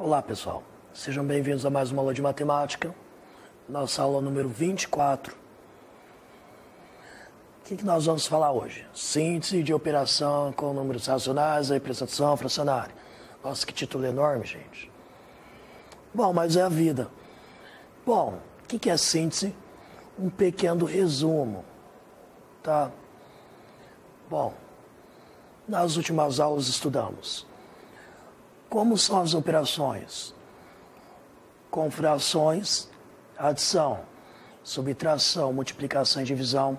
Olá, pessoal. Sejam bem-vindos a mais uma aula de matemática. Nossa aula número 24. O que, que nós vamos falar hoje? Síntese de operação com números racionais, representação fracionária. Nossa, que título enorme, gente. Bom, mas é a vida. Bom, o que, que é síntese? Um pequeno resumo, tá? Bom, nas últimas aulas estudamos como são as operações? Com frações, adição, subtração, multiplicação e divisão.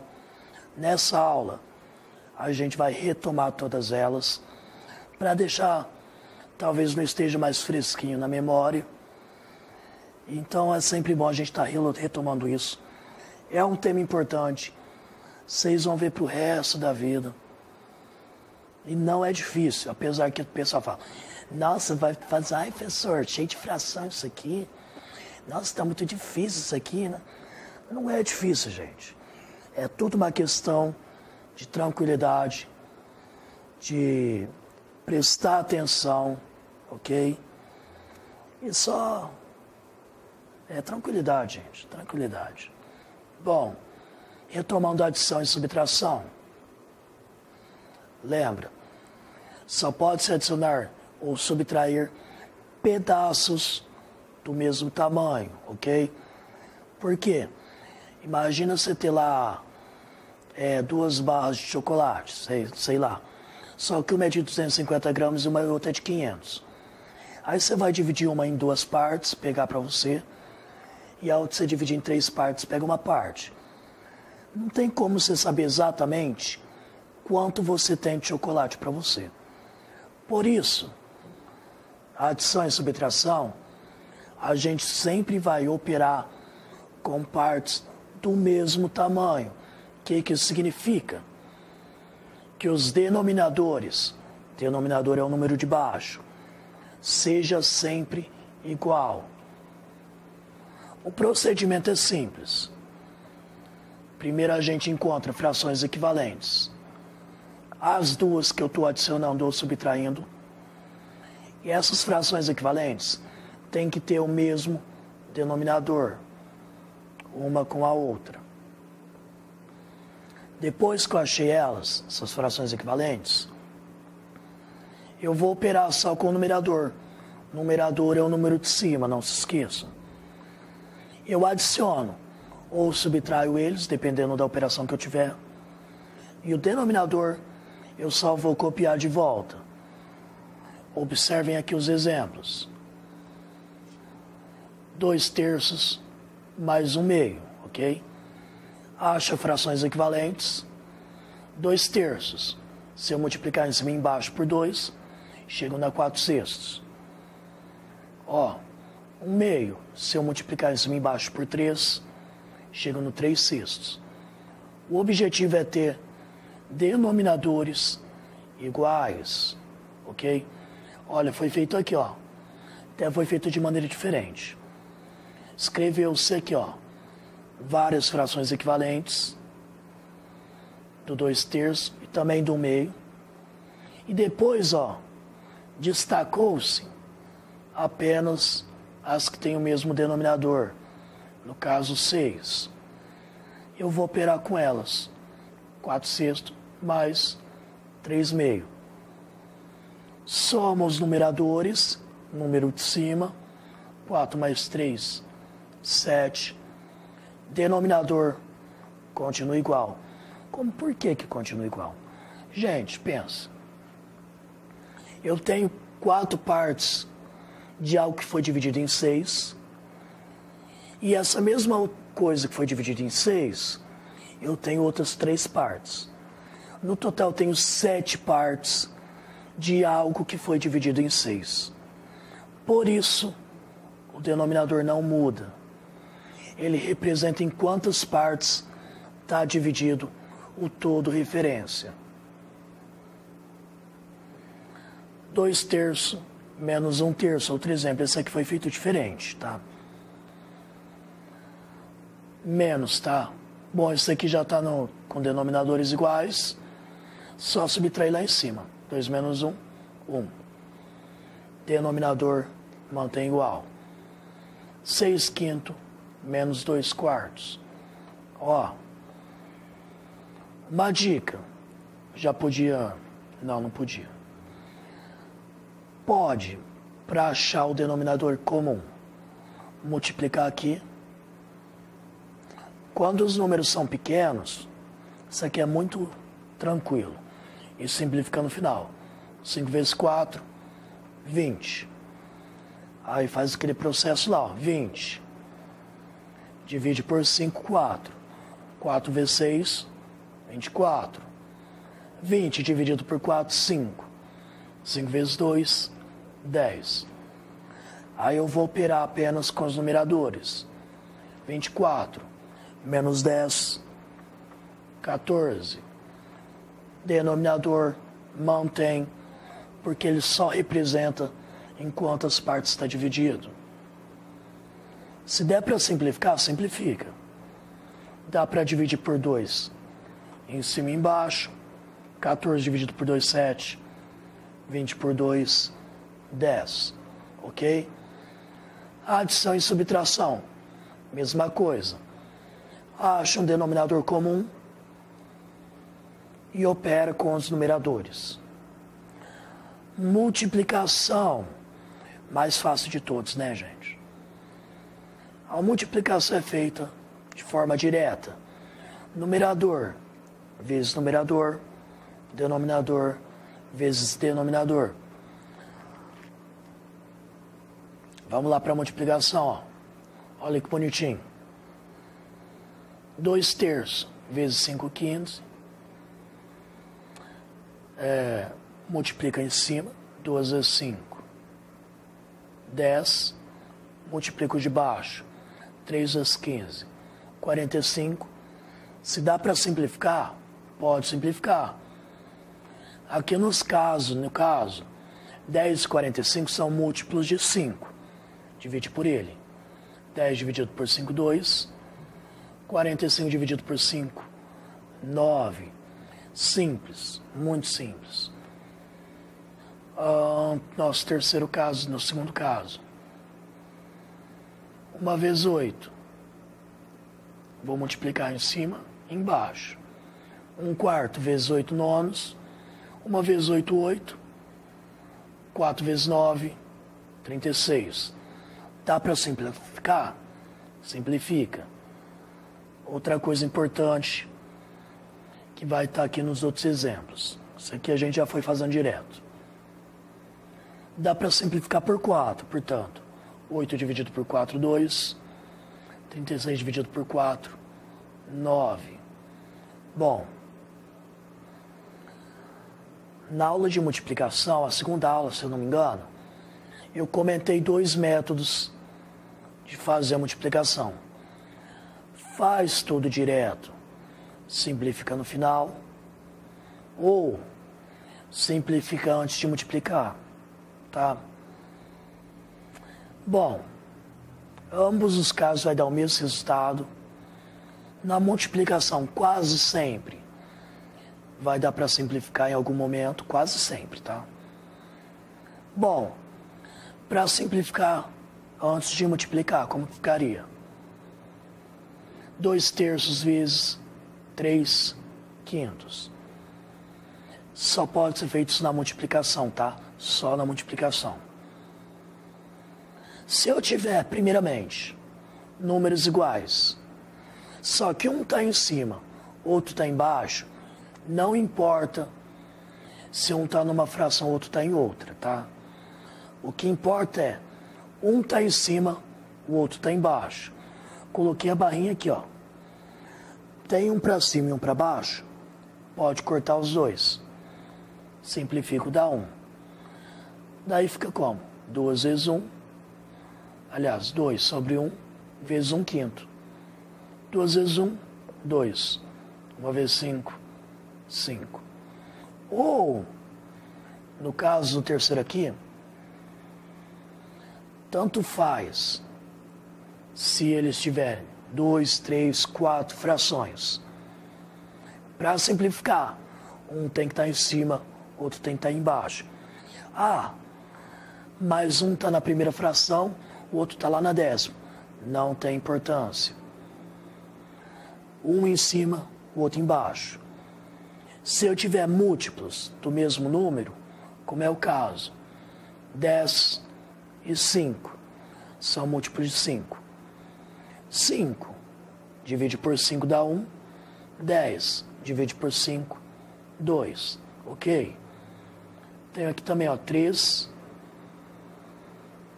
Nessa aula, a gente vai retomar todas elas para deixar, talvez não esteja mais fresquinho na memória. Então é sempre bom a gente estar tá retomando isso. É um tema importante. Vocês vão ver para o resto da vida. E não é difícil, apesar que o pessoal fala, nossa, vai fazer, ai, professor, cheio de fração isso aqui. Nossa, está muito difícil isso aqui, né? Não é difícil, gente. É tudo uma questão de tranquilidade, de prestar atenção, ok? E só. É tranquilidade, gente, tranquilidade. Bom, retomando a adição e subtração. Lembra, só pode se adicionar ou subtrair pedaços do mesmo tamanho, ok? Por quê? Imagina você ter lá é, duas barras de chocolate, sei, sei lá. Só que uma é de 250 gramas e uma outra é de 500. Aí você vai dividir uma em duas partes, pegar para você, e a outra você dividir em três partes, pega uma parte. Não tem como você saber exatamente quanto você tem de chocolate para você. Por isso, adição e subtração, a gente sempre vai operar com partes do mesmo tamanho. O que, que isso significa? Que os denominadores, denominador é o número de baixo, seja sempre igual. O procedimento é simples. Primeiro a gente encontra frações equivalentes. As duas que eu estou adicionando ou subtraindo e essas frações equivalentes têm que ter o mesmo denominador, uma com a outra. Depois que eu achei elas, essas frações equivalentes, eu vou operar só com o numerador. O numerador é o número de cima, não se esqueça. Eu adiciono ou subtraio eles, dependendo da operação que eu tiver. E o denominador eu só vou copiar de volta. Observem aqui os exemplos. Dois terços mais um meio, ok? Acha frações equivalentes. Dois terços. Se eu multiplicar em cima e embaixo por dois, chego na quatro sextos. Ó, um meio. Se eu multiplicar em cima e embaixo por três, chego no três sextos. O objetivo é ter denominadores iguais, ok? Olha, foi feito aqui, ó. Até foi feito de maneira diferente. Escreveu-se aqui, ó. Várias frações equivalentes do dois terços e também do meio. E depois, ó, destacou-se apenas as que têm o mesmo denominador, no caso 6. Eu vou operar com elas. 4 sextos mais 3 meio. Soma os numeradores, número de cima, 4 mais 3, 7. Denominador continua igual. Como por que, que continua igual? Gente, pensa. Eu tenho quatro partes de algo que foi dividido em seis. E essa mesma coisa que foi dividida em seis, eu tenho outras três partes. No total, eu tenho sete partes de algo que foi dividido em seis. Por isso, o denominador não muda. Ele representa em quantas partes está dividido o todo referência. Dois terços menos um terço. Outro exemplo, esse aqui foi feito diferente, tá? Menos, tá? Bom, esse aqui já está com denominadores iguais. Só subtrair lá em cima. 2 menos 1, 1. Denominador mantém igual. 6 quinto menos 2 quartos. Ó, uma dica. Já podia. Não, não podia. Pode, para achar o denominador comum, multiplicar aqui. Quando os números são pequenos, isso aqui é muito tranquilo. E simplifica no final. 5 vezes 4, 20. Aí faz aquele processo lá, ó, 20. Divide por 5, 4. 4 vezes 6, 24. 20 dividido por 4, 5. 5 vezes 2, 10. Aí eu vou operar apenas com os numeradores. 24 menos 10, 14. Denominador mantém, porque ele só representa em quantas partes está dividido. Se der para simplificar, simplifica. Dá para dividir por 2 em cima e embaixo. 14 dividido por 2, 7. 20 por 2, 10. Ok? Adição e subtração. Mesma coisa. Acha um denominador comum e opera com os numeradores. Multiplicação. Mais fácil de todos, né, gente? A multiplicação é feita de forma direta. Numerador vezes numerador, denominador vezes denominador. Vamos lá para a multiplicação. Ó. Olha que bonitinho. 2 terços vezes 5 quintos. É, multiplica em cima. 2 vezes 5. 10. Multiplico de baixo. 3 vezes 15. 45. Se dá para simplificar, pode simplificar. Aqui nos casos, no caso, 10 e 45 são múltiplos de 5. Divide por ele. 10 dividido por 5, 2. 45 dividido por 5, 9. Simples, muito simples. Uh, nosso terceiro caso, no segundo caso. Uma vez 8. Vou multiplicar em cima e embaixo. 1 quarto vezes 8 nonos. Uma vez 8, 8. 4 vezes 9, 36. Dá para simplificar? Simplifica. Outra coisa importante que vai estar aqui nos outros exemplos. Isso aqui a gente já foi fazendo direto. Dá para simplificar por 4, portanto. 8 dividido por 4, 2. 36 dividido por 4, 9. Bom, na aula de multiplicação, a segunda aula, se eu não me engano, eu comentei dois métodos de fazer a multiplicação. Faz tudo direto, simplifica no final, ou simplifica antes de multiplicar, tá? Bom, ambos os casos vai dar o mesmo resultado. Na multiplicação, quase sempre, vai dar para simplificar em algum momento, quase sempre, tá? Bom, para simplificar antes de multiplicar, como ficaria? 2 terços vezes 3 quintos. Só pode ser feito isso na multiplicação, tá? Só na multiplicação. Se eu tiver, primeiramente, números iguais, só que um está em cima, outro está embaixo, não importa se um está numa fração, outro está em outra, tá? O que importa é, um está em cima, o outro está embaixo. Coloquei a barrinha aqui, ó. Tem um para cima e um para baixo, pode cortar os dois. Simplifico, dá um. Daí fica como? Duas vezes um. Aliás, dois sobre um vezes um quinto. Duas vezes um, dois. Uma vez cinco, cinco. Ou, no caso do terceiro aqui, tanto faz se eles tiverem dois, três, quatro frações. Para simplificar, um tem que estar em cima, outro tem que estar embaixo. Ah, mais um está na primeira fração, o outro está lá na décima. Não tem importância. Um em cima, o outro embaixo. Se eu tiver múltiplos do mesmo número, como é o caso, 10 e 5 são múltiplos de 5. 5 divide por 5 dá 1, 10 divide por 5, 2. Ok? Tenho aqui também ó, 3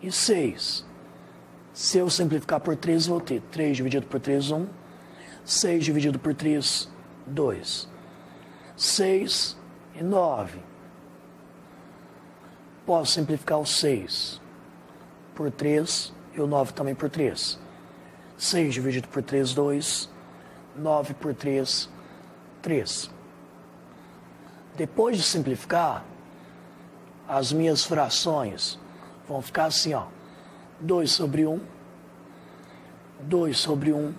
e 6. Se eu simplificar por 3, vou ter 3 dividido por 3, 1. 6 dividido por 3, 2. 6 e 9. Posso simplificar o 6 por 3 e o 9 também por 3. 6 dividido por 3, 2. 9 por 3, 3. Depois de simplificar, as minhas frações vão ficar assim, ó. 2 sobre 1, 2 sobre 1,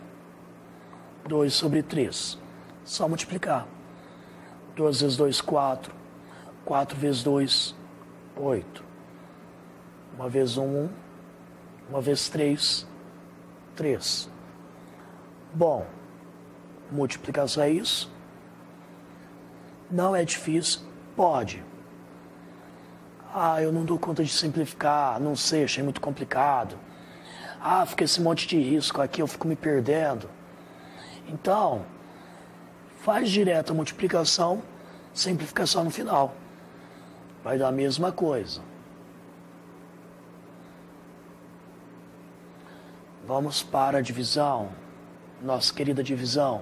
2 sobre 3. Só multiplicar. 2 vezes 2, 4. 4 vezes 2, 8. Uma vez 1, 1. Uma vez 3, 3. Bom, multiplicação é isso. Não é difícil? Pode. Ah, eu não dou conta de simplificar, não sei, achei muito complicado. Ah, fica esse monte de risco aqui, eu fico me perdendo. Então, faz direto a multiplicação, simplificação no final. Vai dar a mesma coisa. Vamos para a divisão, nossa querida divisão.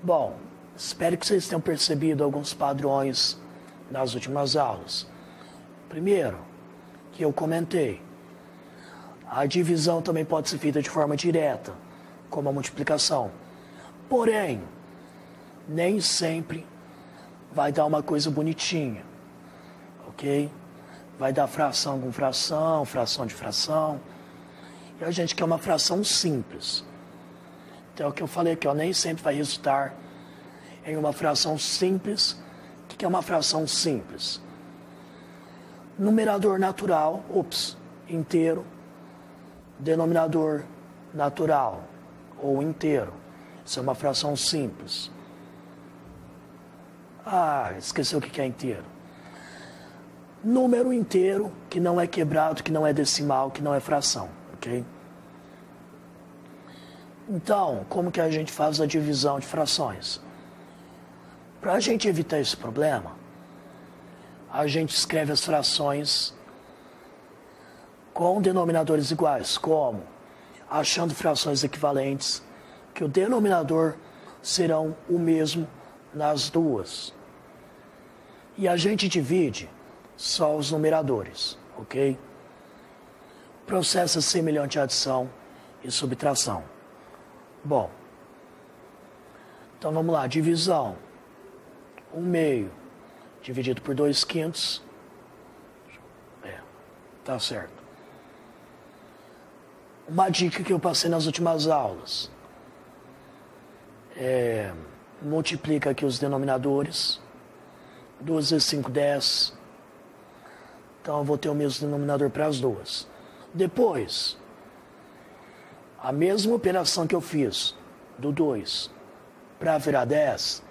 Bom, espero que vocês tenham percebido alguns padrões nas últimas aulas. Primeiro, que eu comentei, a divisão também pode ser feita de forma direta, como a multiplicação. Porém, nem sempre vai dar uma coisa bonitinha, ok? Vai dar fração com fração, fração de fração. E a gente quer uma fração simples. Então, é o que eu falei aqui, ó, nem sempre vai resultar em uma fração simples que é uma fração simples. Numerador natural, ops, inteiro. Denominador natural ou inteiro. Isso é uma fração simples. Ah, esqueceu o que é inteiro. Número inteiro que não é quebrado, que não é decimal, que não é fração, ok? Então, como que a gente faz a divisão de frações? Para a gente evitar esse problema, a gente escreve as frações com denominadores iguais, como achando frações equivalentes, que o denominador serão o mesmo nas duas. E a gente divide só os numeradores, ok? Processo semelhante à adição e subtração. Bom, então vamos lá, divisão um meio dividido por dois quintos. É, tá certo. Uma dica que eu passei nas últimas aulas. É, multiplica aqui os denominadores. 2 vezes 5, 10. Então eu vou ter o mesmo denominador para as duas. Depois, a mesma operação que eu fiz do 2 para virar 10,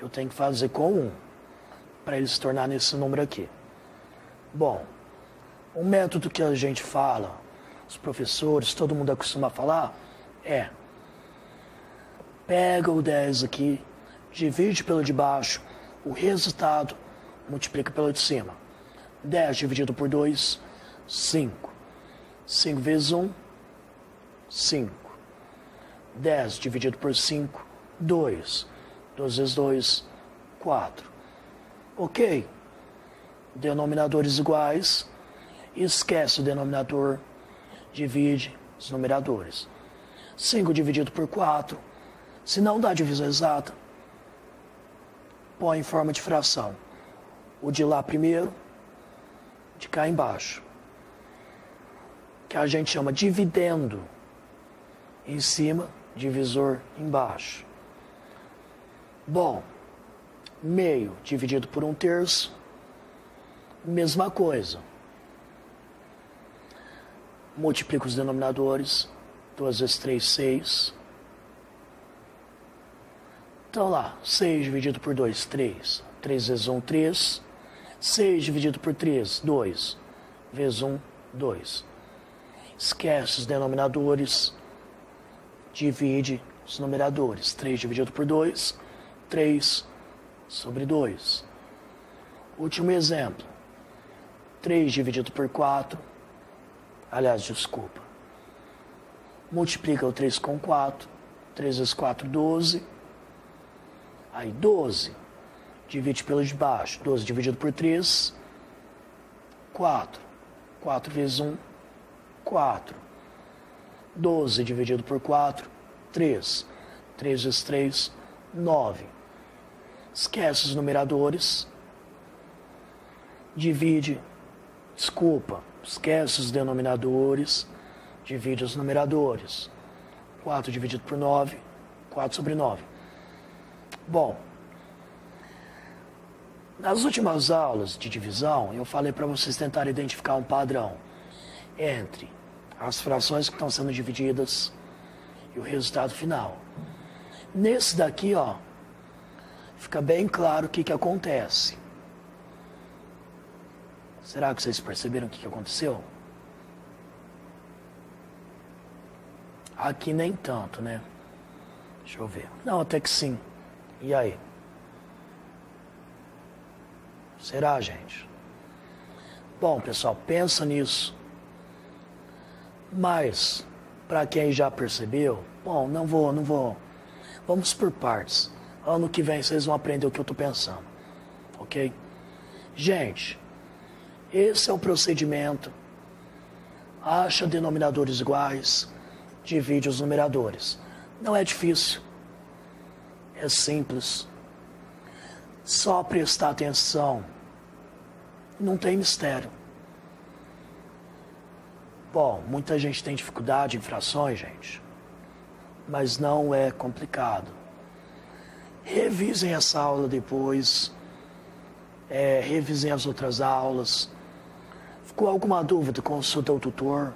eu tenho que fazer com 1 para ele se tornar nesse número aqui. Bom, o método que a gente fala, os professores, todo mundo acostuma falar, é pega o 10 aqui, divide pelo de baixo, o resultado multiplica pelo de cima. 10 dividido por 2, 5. 5 vezes 1, 5. 10 dividido por 5, 2. 2 vezes 2, 4. Ok. Denominadores iguais. Esquece o denominador. Divide os numeradores. 5 dividido por 4. Se não dá divisão exata, põe em forma de fração. O de lá primeiro, de cá embaixo. Que a gente chama dividendo em cima, divisor embaixo. Bom, meio dividido por um terço, Mesma coisa. Multiplica os denominadores. 2 vezes 3, 6. Então lá, 6 dividido por 2, 3. 3 vezes 1, 3. 6 dividido por 3, 2. Vezes 1, 2. Esquece os denominadores. Divide os numeradores. 3 dividido por 2, 3 sobre 2. Último exemplo. 3 dividido por 4. Aliás, desculpa. Multiplica o 3 com 4. 3 vezes 4, 12. Aí 12. Divide pelo de baixo. 12 dividido por 3. 4. 4 vezes 1, 4. 12 dividido por 4, 3. 3 vezes 3, 9. Esquece os numeradores. Divide Desculpa, esquece os denominadores, divide os numeradores. 4 dividido por 9, 4 sobre 9. Bom, nas últimas aulas de divisão, eu falei para vocês tentarem identificar um padrão entre as frações que estão sendo divididas e o resultado final. Nesse daqui, ó, fica bem claro o que, que acontece. Será que vocês perceberam o que aconteceu? Aqui nem tanto, né? Deixa eu ver. Não, até que sim. E aí? Será, gente? Bom, pessoal, pensa nisso. Mas, para quem já percebeu, bom, não vou, não vou. Vamos por partes. Ano que vem vocês vão aprender o que eu estou pensando. Ok? Gente, esse é o procedimento. Acha denominadores iguais, divide os numeradores. Não é difícil. É simples. Só prestar atenção. Não tem mistério. Bom, muita gente tem dificuldade em frações, gente. Mas não é complicado. Revisem essa aula depois. É, revisem as outras aulas com alguma dúvida, consulta o tutor.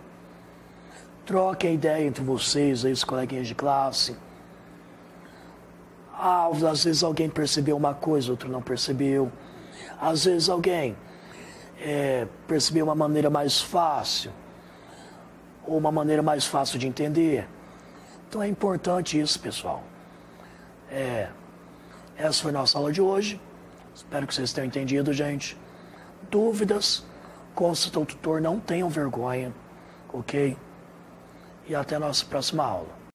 Troque a ideia entre vocês, aí, os coleguinhas de classe. Ah, às vezes alguém percebeu uma coisa, outro não percebeu. Às vezes alguém é, percebeu uma maneira mais fácil, ou uma maneira mais fácil de entender. Então é importante isso, pessoal. É, essa foi a nossa aula de hoje. Espero que vocês tenham entendido, gente. Dúvidas? Consulta o tutor, não tenham vergonha, ok? E até a nossa próxima aula.